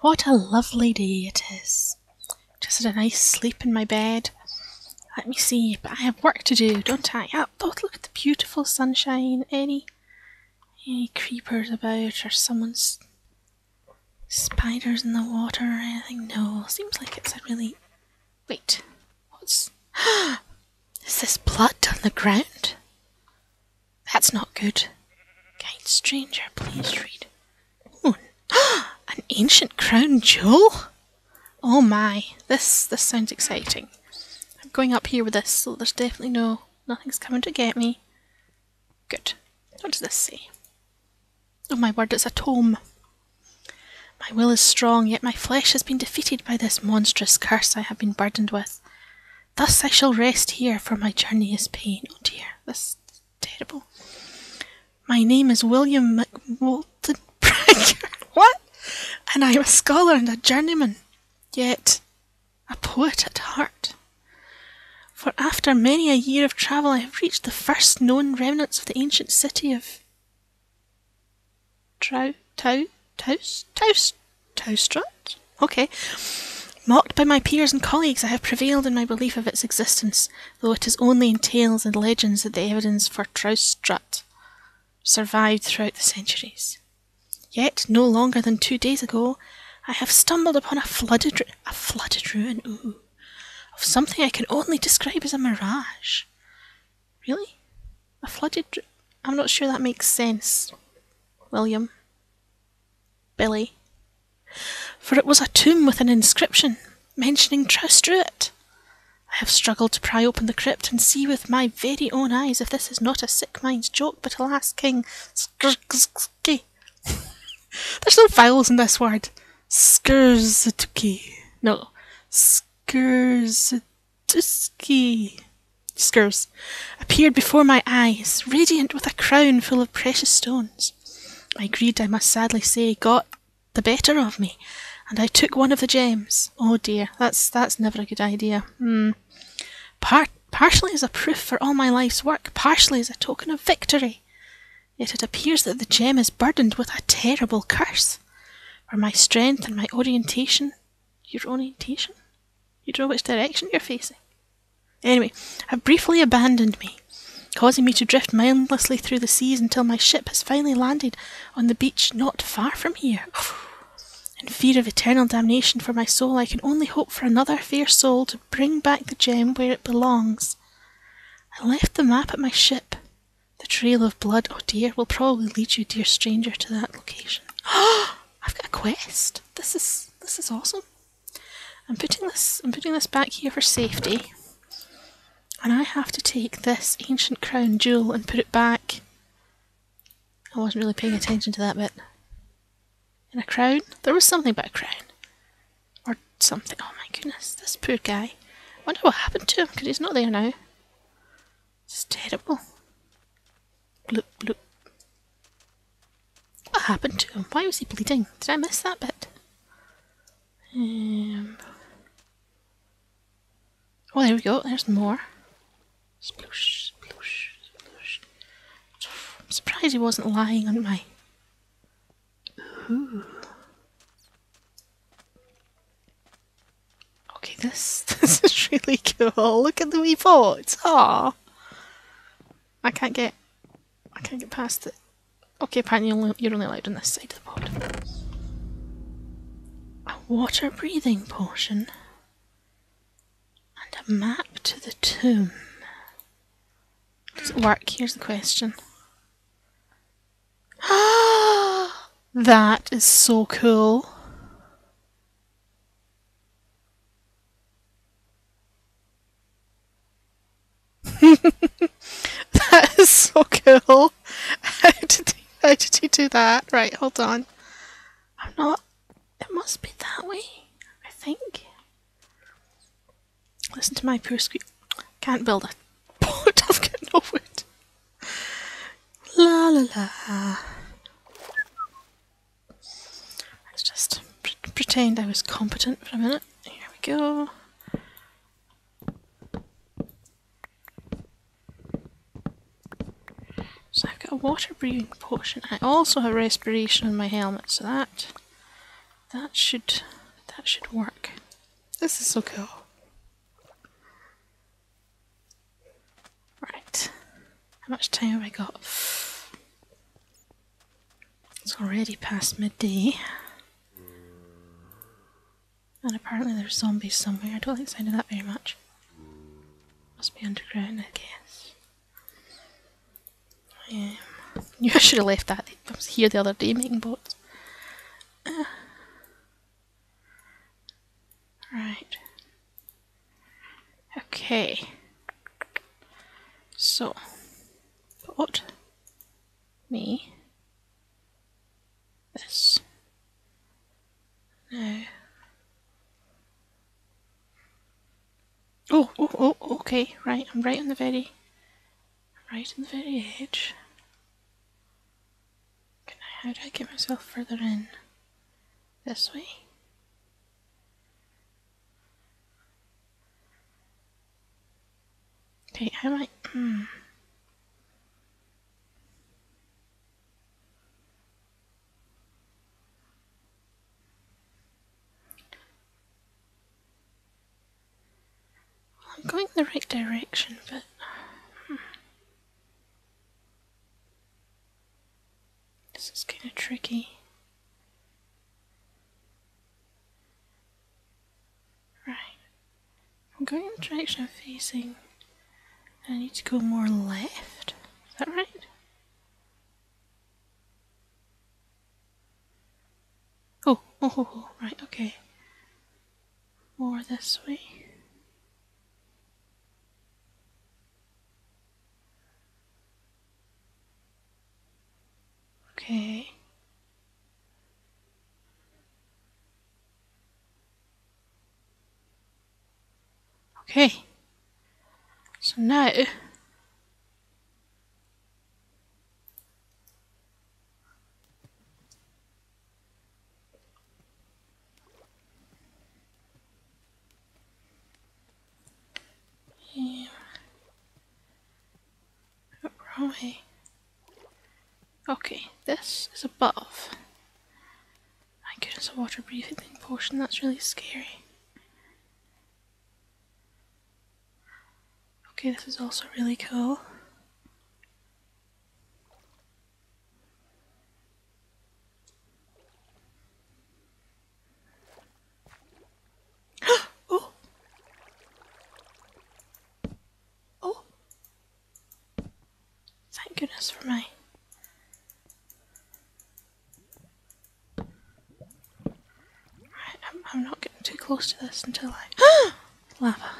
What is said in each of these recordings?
What a lovely day it is. Just had a nice sleep in my bed. Let me see, but I have work to do, don't I? Oh, oh look at the beautiful sunshine. Any any creepers about or someone's spiders in the water or anything? No, seems like it's a really Wait. What's Is this blood on the ground? That's not good. Kind stranger, please read. An ancient crown jewel? Oh my, this this sounds exciting. I'm going up here with this, so there's definitely no nothing's coming to get me. Good. What does this say? Oh my word, it's a tome. My will is strong, yet my flesh has been defeated by this monstrous curse I have been burdened with. Thus I shall rest here, for my journey is pain. Oh dear, this is terrible. My name is William McWalton what? And I am a scholar and a journeyman, yet a poet at heart. For after many a year of travel, I have reached the first known remnants of the ancient city of Trow, Tow, Toast, Toast, Towstrut? Okay. Mocked by my peers and colleagues, I have prevailed in my belief of its existence, though it is only in tales and legends that the evidence for Trowstrut survived throughout the centuries. Yet, no longer than two days ago, I have stumbled upon a flooded, a flooded ruin, ooh, of something I can only describe as a mirage. Really? A flooded? I'm not sure that makes sense. William. Billy. For it was a tomb with an inscription mentioning Trowstruit. I have struggled to pry open the crypt and see with my very own eyes if this is not a sick mind's joke, but alas, King. There's no vowels in this word. Skurzatuki. No. Skurzatuski. Skurs. Appeared before my eyes, radiant with a crown full of precious stones. My greed, I must sadly say, got the better of me, and I took one of the gems. Oh dear, that's that's never a good idea. Hmm. Part, partially as a proof for all my life's work, partially as a token of victory. Yet it appears that the gem is burdened with a terrible curse. For my strength and my orientation. Your orientation? You don't know which direction you're facing. Anyway, have briefly abandoned me causing me to drift mindlessly through the seas until my ship has finally landed on the beach not far from here. In fear of eternal damnation for my soul, I can only hope for another fair soul to bring back the gem where it belongs. I left the map at my ship. Trail of blood, oh dear, will probably lead you, dear stranger, to that location. I've got a quest. This is this is awesome. I'm putting this I'm putting this back here for safety. And I have to take this ancient crown jewel and put it back. I wasn't really paying attention to that bit. In a crown? There was something about a crown. Or something. Oh my goodness, this poor guy. I wonder what happened to him, because he's not there now. It's terrible. Bloop, bloop. What happened to him? Why was he bleeding? Did I miss that bit? Um, oh, there we go. There's more. Sploosh, sploosh, sploosh. I'm surprised he wasn't lying on my. Ooh. Okay, this this is really cool. Look at the wee boat. Ah, I can't get. I can't get past it. Okay, apparently you're only allowed on this side of the boat. A water breathing potion and a map to the tomb. Does it work? Here's the question. that is so cool. that is so cool. How did he, how did he do that? Right, hold on. I'm not. It must be that way. I think. Listen to my poor squeak. Can't build a boat. I've got no wood. La la la. Let's just pre pretend I was competent for a minute. Here we go. So I've got a water breathing potion. I also have respiration on my helmet, so that That should that should work. This is so cool. Right. How much time have I got? It's already past midday. And apparently there's zombies somewhere. I don't like the sound of that very much. Must be underground, I guess. Um, I should have left that. I was here the other day making boats. Uh, right. Okay. So, boat. Me. This. Now. Oh, oh, oh, okay, right, I'm right on the very, right in the very edge. Can I, how do I get myself further in? This way? Okay, how am I, hmm. I'm going in the right direction, but. This is kind of tricky. Right. I'm going in the direction I'm facing. I need to go more left. Is that right? Oh, oh, oh, oh, right, okay. More this way. Okay. Okay. So now Yeah. Okay, this is above. My goodness, a water breathing potion, that's really scary. Okay, this is also really cool. oh! Oh! Thank goodness for my Right, I'm, I'm not getting too close to this until I lava.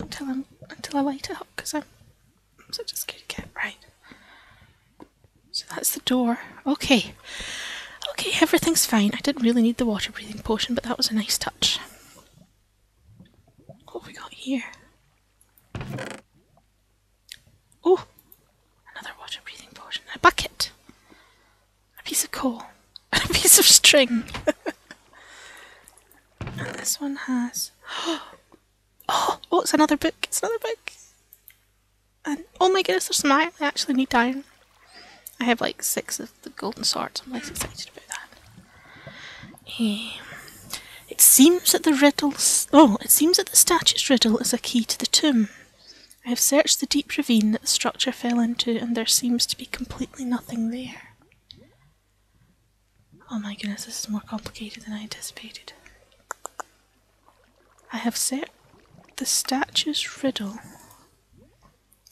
Until I'm until I light it up because I'm, I'm such a scaredy cat. Right. So that's the door. Okay. Okay, everything's fine. I didn't really need the water breathing potion, but that was a nice touch. What have we got here? Oh, another water breathing potion. A bucket. A piece of coal. A piece of string. and this one has. Oh, oh, it's another book. It's another book. And oh my goodness, there's some iron. I actually need iron. I have like six of the golden swords. I'm less excited about that. Um, it seems that the riddle's. Oh, it seems that the statue's riddle is a key to the tomb. I have searched the deep ravine that the structure fell into, and there seems to be completely nothing there. Oh my goodness, this is more complicated than I anticipated. I have set the statue's riddle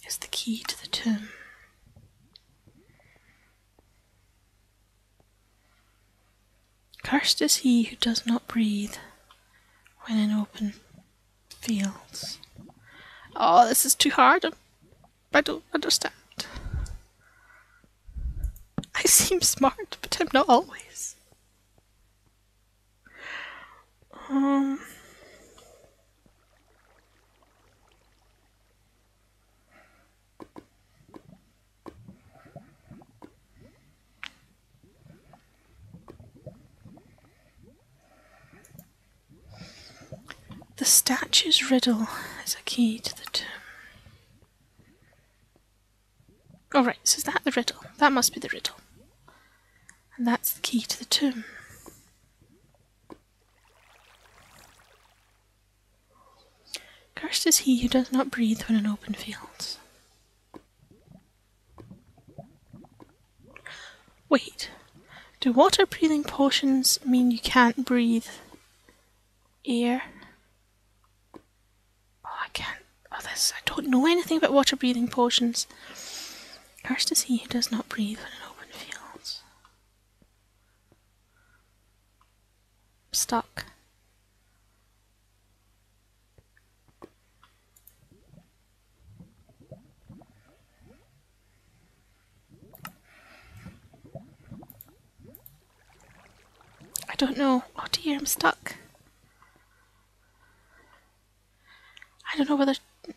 is the key to the tomb. Cursed is he who does not breathe when in open fields. Oh, this is too hard. I don't understand. I seem smart, but I'm not always. Um. The statue's riddle is a key to the tomb. Oh, right, so is that the riddle? That must be the riddle. Cursed is he who does not breathe when in open fields. Wait, do water breathing potions mean you can't breathe air? Oh, I can't. Oh, this. I don't know anything about water breathing potions. Cursed is he who does not breathe when in open fields. Stuck. I don't know. Oh dear, I'm stuck. I don't know whether.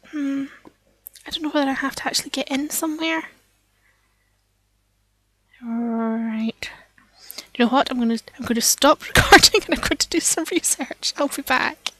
Hmm. I don't know whether I have to actually get in somewhere. Right. You know what? I'm gonna I'm gonna stop recording and I'm going to do some research. I'll be back.